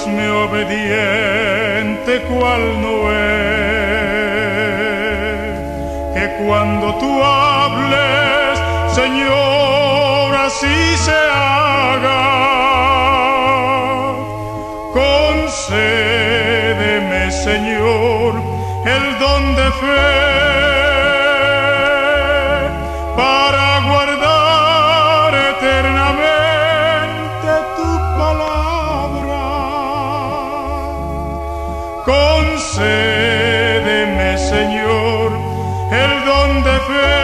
hazme obediente cual Noé, que cuando tú hables, Señor, así se haga. Concédeme, Señor, el don de fe. Concédeme, Señor, el don de fe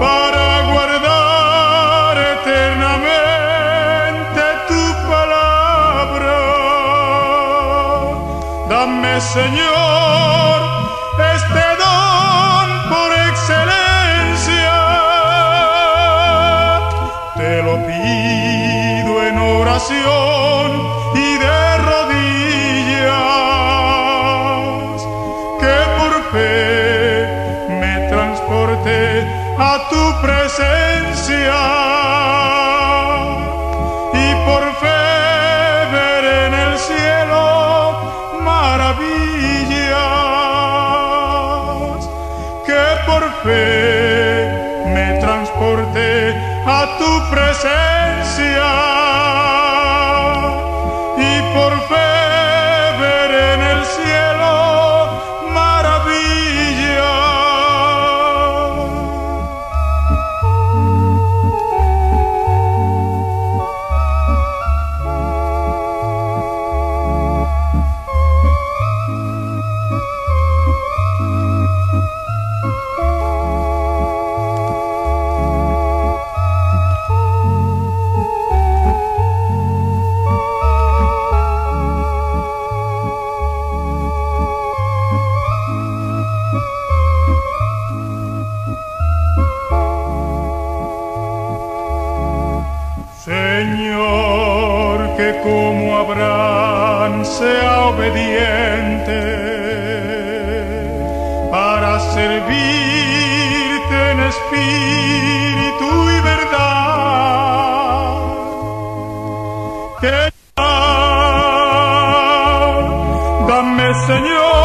para guardar eternamente tu palabra. Dame, Señor, Y por fe ver en el cielo maravillas, que por fe que como Abraham sea obediente para servirte en espíritu y verdad. Que dame, Señor,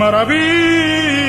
maravillas.